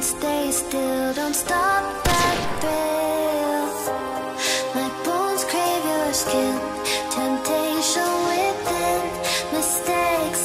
Don't stay still, don't stop that thrill. My bones crave your skin. Temptation within Mistakes